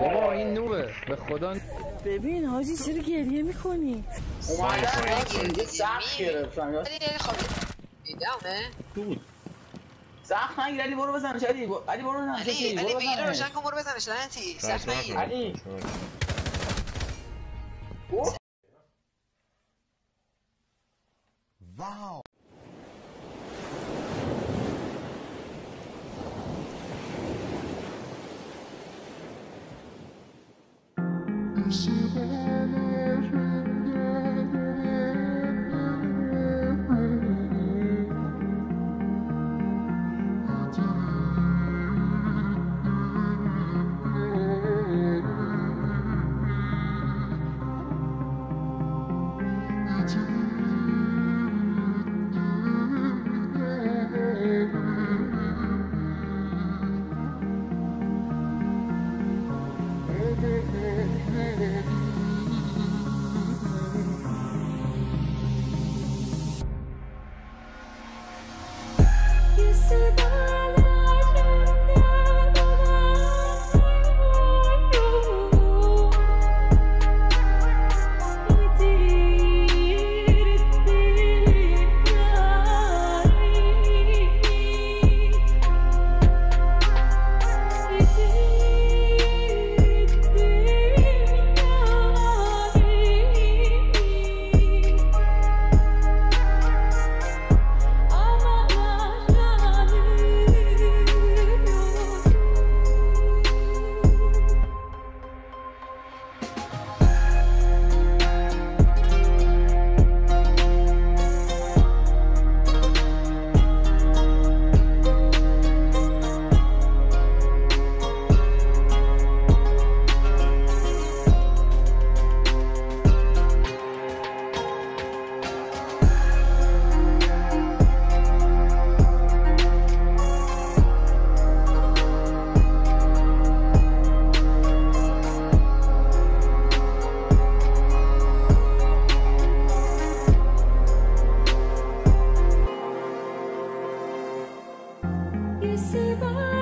بابا این نوبه به خدا ببین حاجی چرا گریه میکنی اومدن اینجا سخت گرفتم دیدم سخت نگیر علی برو بزنش علی علی برو بزنش علی علی بگیر روشن کن برو بزنش لعنتی سخت نگیر علی واو Hey, hey, hurt. Mm-hmm. receiver.